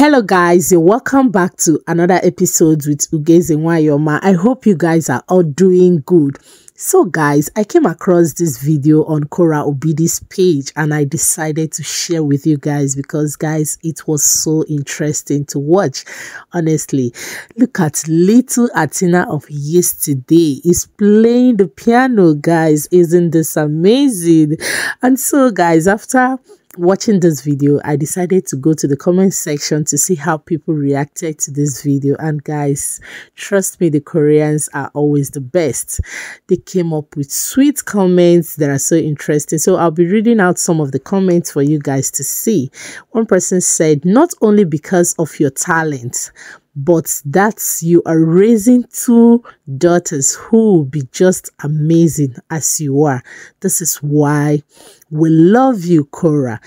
Hello guys, welcome back to another episode with Ugoeze Nwanyioma. I hope you guys are all doing good. So guys, I came across this video on Korra Obidi's page and I decided to share with you guys because guys, it was so interesting to watch. Honestly, look at little Athena of yesterday is playing the piano guys. Isn't this amazing? And so guys, after watching this video i decided to go to the comment section to see how people reacted to this video. And guys trust me the koreans are always the best. They came up with sweet comments that are so interesting. So i'll be reading out some of the comments for you guys to see. One person said not only because of your talent but that's you are raising two daughters who will be just amazing as you are. This is why we love you, Korra.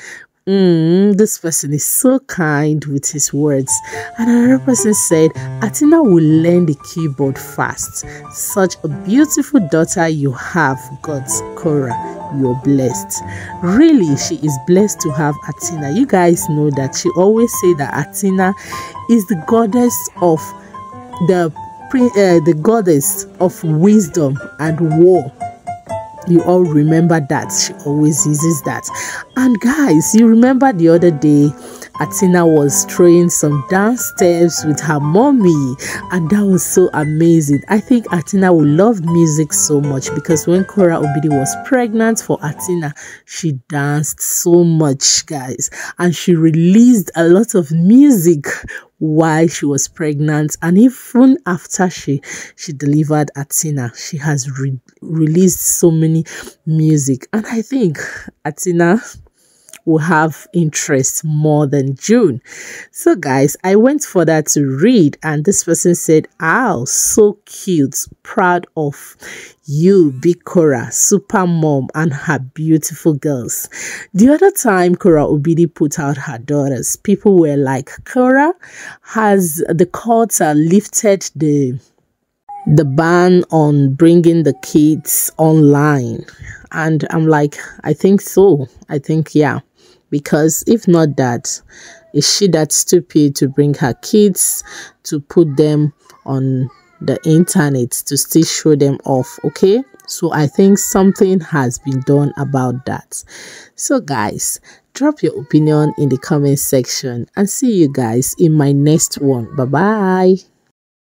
Mm, this person is so kind with his words. And another person said, Athena will learn the keyboard fast. Such a beautiful daughter you have, God's Korra. You're blessed. Really, she is blessed to have Athena. You guys know that she always say that Athena is the goddess of the uh, the goddess of wisdom and war you all remember that she always uses that. And guys you remember the other day Athena was throwing some dance steps with her mommy, and that was so amazing. I think Athena will love music so much because when Korra Obidi was pregnant for Athena, she danced so much, guys, and she released a lot of music while she was pregnant and even after she she delivered Athena she has re released so many music and I think Atina will have interest more than June. So, guys, I went for that to read, and this person said, "Ow, so cute, proud of you, Big Korra, super mom, and her beautiful girls." The other time Korra Obidi put out her daughters, people were like, "Korra, has the courts lifted the?" the ban on bringing the kids online and i'm like i think so i think yeah because if not that, is she that stupid to bring her kids to put them on the internet to still show them off okay? So i think something has been done about that. So guys drop your opinion in the comment section and see you guys in my next one. Bye bye